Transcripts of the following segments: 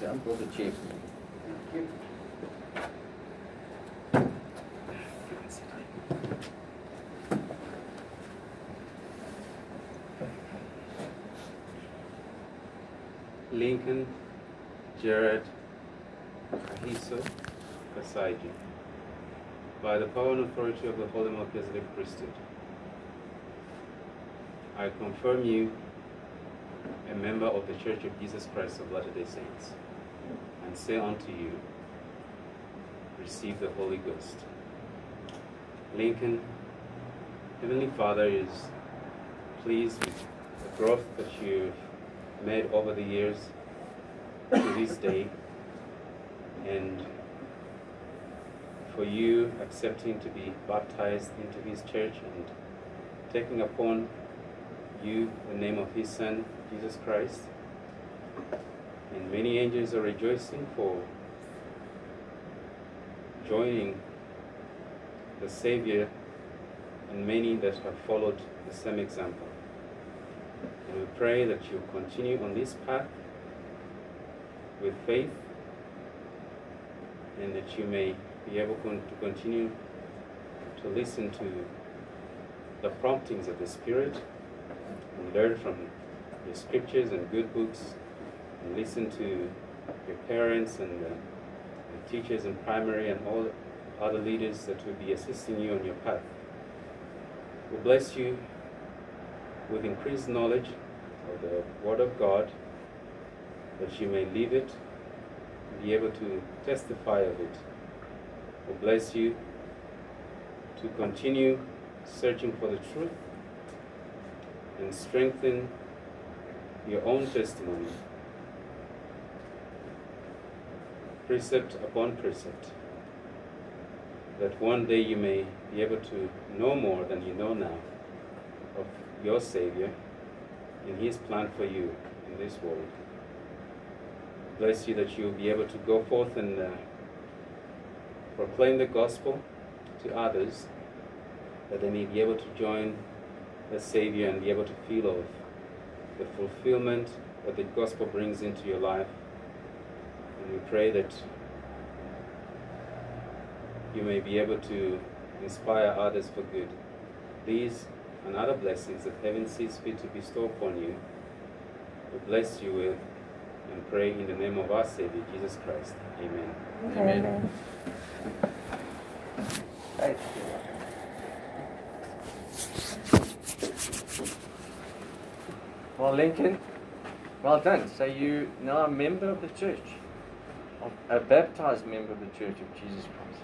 Het chief. Lincoln, Jared, Ahiso, Kasaiji, by the power and authority of the Holy Melchizedek priesthood, I confirm you a member of the Church of Jesus Christ of Latter-day Saints, and say unto you, receive the Holy Ghost. Lincoln, Heavenly Father is pleased with the growth that you've made over the years to this day, and for you accepting to be baptized into His church and taking upon you the name of His Son, Jesus Christ. And many angels are rejoicing for joining the Savior and many that have followed the same example. And we pray that you continue on this path with faith and that you may be able to continue to listen to the promptings of the Spirit and learn from the scriptures and good books and listen to your parents and, uh, and teachers in primary and all other leaders that will be assisting you on your path. We bless you with increased knowledge of the Word of God that you may live it and be able to testify of it. We bless you to continue searching for the truth and strengthen your own testimony, precept upon precept, that one day you may be able to know more than you know now of your Savior and His plan for you in this world. Bless you that you'll be able to go forth and uh, proclaim the gospel to others, that they may be able to join the Savior and be able to feel of the fulfillment that the gospel brings into your life. And we pray that you may be able to inspire others for good. These and other blessings that heaven sees fit to bestow upon you, we bless you with and pray in the name of our Savior, Jesus Christ. Amen. Amen. Right. Well, Lincoln, well done. So you now a member of the church, a baptized member of the Church of Jesus Christ.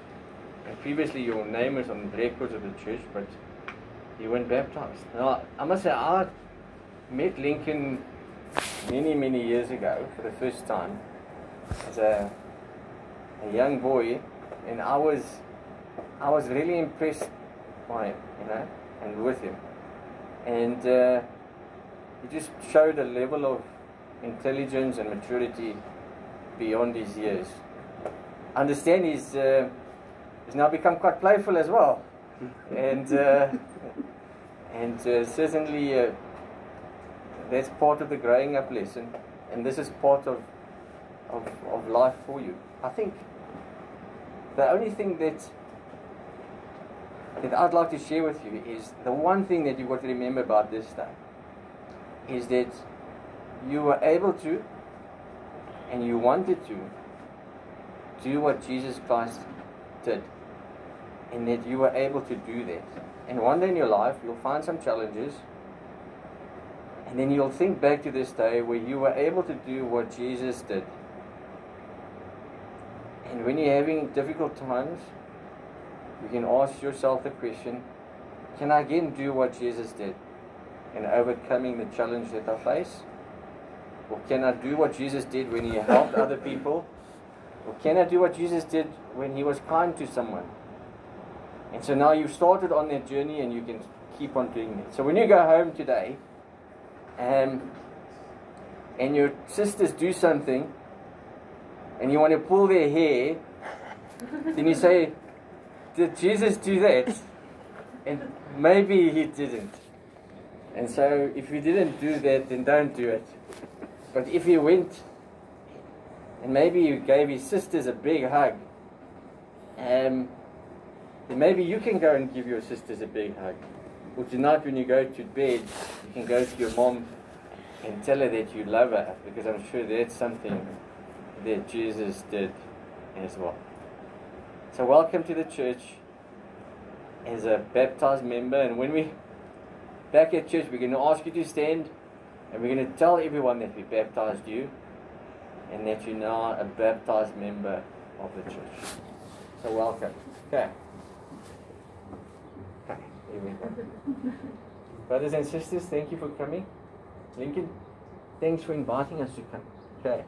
And previously your name was on the records of the church, but you weren't baptized. Now, I must say, I met Lincoln many, many years ago for the first time as a, a young boy, and I was, I was really impressed by him, you know, and with him. And uh, he just showed a level of intelligence and maturity beyond his years. Understand he's, uh, he's now become quite playful as well. and uh, and uh, certainly uh, that's part of the growing up lesson, and this is part of, of, of life for you. I think the only thing that that I'd like to share with you is the one thing that you've got to remember about this time is that you were able to and you wanted to do what Jesus Christ did, and that you were able to do that. And one day in your life, you'll find some challenges, and then you'll think back to this day where you were able to do what Jesus did. And when you're having difficult times, you can ask yourself the question can I again do what Jesus did in overcoming the challenge that I face? Or can I do what Jesus did when he helped other people? Or can I do what Jesus did when he was kind to someone? And so now you've started on that journey and you can keep on doing it. So when you go home today, um, and your sisters do something, and you want to pull their hair, then you say, Did Jesus do that? And maybe he didn't. And so if you didn't do that, then don't do it. But if you went and maybe he gave his sisters a big hug, um, then maybe you can go and give your sisters a big hug. Or tonight when you go to bed, you can go to your mom and tell her that you love her, because I'm sure that's something that Jesus did as well. So welcome to the church as a baptized member, and when we back at church, we're going to ask you to stand, and we're going to tell everyone that we baptized you, and that you're now a baptized member of the church. So welcome. Okay. Okay. Here we go. Brothers and sisters, thank you for coming. Lincoln, thanks for inviting us to come. Okay.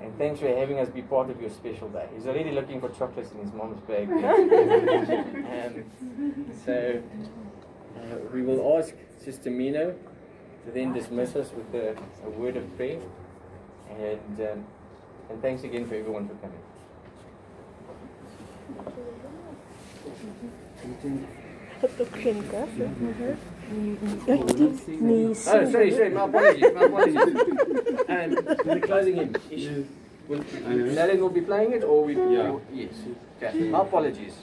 And thanks for having us be part of your special day. He's already looking for chocolates in his mom's bag. um, so uh, we will ask Sister Mino to then dismiss us with a, a word of prayer. And, um, and thanks again for everyone for coming. Oh, sorry, sorry, my apologies, my apologies. and the closing hymn. Ish. Will, Naren will be playing it or we? Yeah. Yes. Okay. My apologies.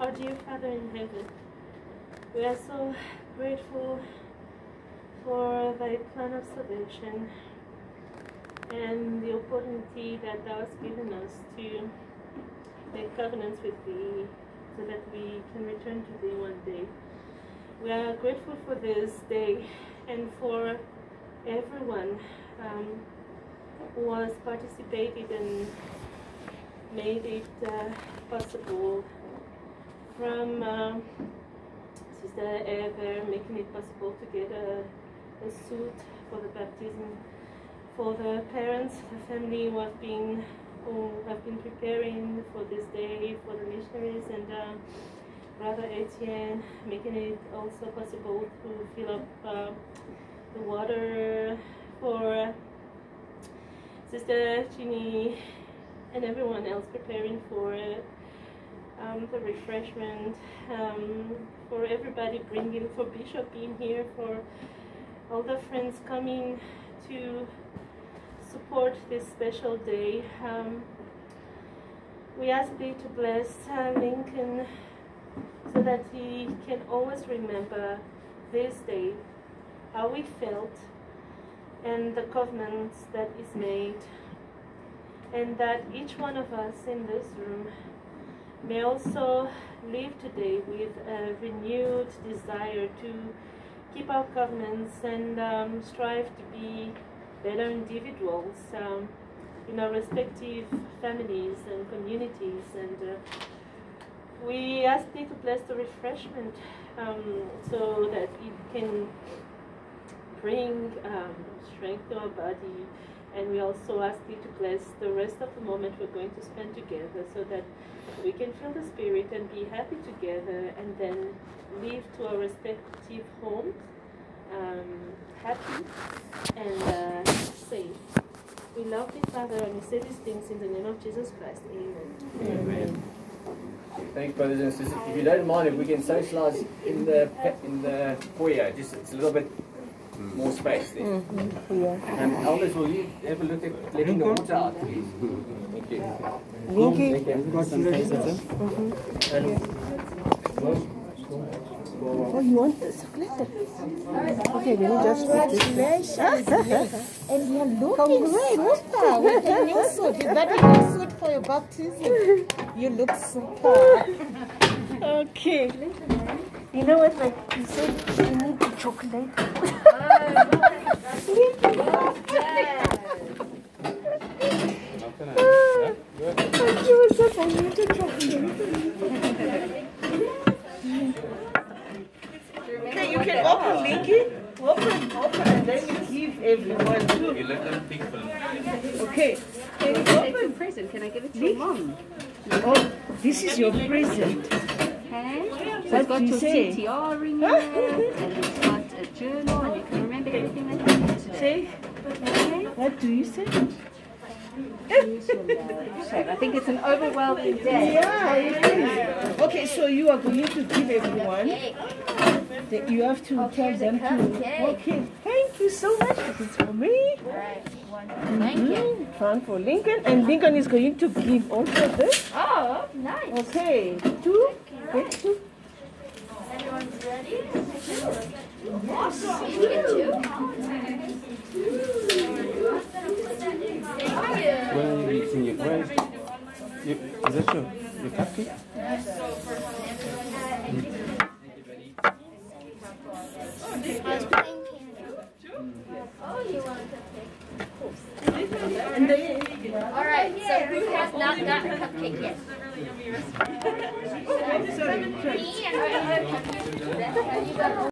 Our dear Father in heaven, we are so grateful for thy plan of salvation and the opportunity that thou hast given us to make covenants with thee so that we can return to thee one day. We are grateful for this day and for everyone um, has participated and made it uh, possible from um, Sister Ever making it possible to get a, a suit for the baptism for the parents, the family who have been who have been preparing for this day for the missionaries and uh, Brother Etienne making it also possible to fill up uh, the water for Sister Ginny and everyone else preparing for um, the refreshment, um, for everybody bringing, for Bishop being here, for all the friends coming to support this special day. Um, we ask thee to bless uh, Lincoln so that he can always remember this day, how we felt, and the covenants that is made, and that each one of us in this room may also live today with a renewed desire to keep our covenants and um, strive to be better individuals um, in our respective families and communities. And uh, we ask thee to bless the refreshment um, so that it can bring um, strength to our body. And we also ask thee to bless the rest of the moment we're going to spend together so that we can feel the Spirit and be happy together and then leave to our respective homes um, happy and uh, safe. We love thee, Father, and we say these things in the name of Jesus Christ. Amen. Amen. Thanks, brothers and sisters. If you don't mind, if we can socialise in the in the foyer, just it's a little bit more space there. Mm-hmm. Yeah. Um, elders, will you have a look at letting the water out, please? You. You. Oh, you want this? Okay, let me just put this. Congratulations. And you're looking Congrats. super with the new suit. Is that a new suit for your baptism? You look super. Okay. You know what, like you said, you need the chocolate. And she was like, I need the chocolate. Okay, you can open, Linky. Open, open, and then you give everyone too. You let them think for Okay. Can you Take your open? present. Can I give it to your mom? Oh, this is your present. Okay. So What it's got do you your say? CTR in it, and it's got a journal, and you can remember everything that happened today. Say, Okay. what do you say? Use your love. Shame. I think it's an overwhelming day. Yeah, it is. Okay, so you are going to give everyone. That you have to tell them to. Okay, thank you so much. This is for me. Thank you. Mm, One for Lincoln, and Lincoln is going to give also this. Oh, nice. Okay, two. Take two. Everyone's ready? Awesome. Get two? Thank you. Where are you eating it? Where is, you, is that your, your cupcake?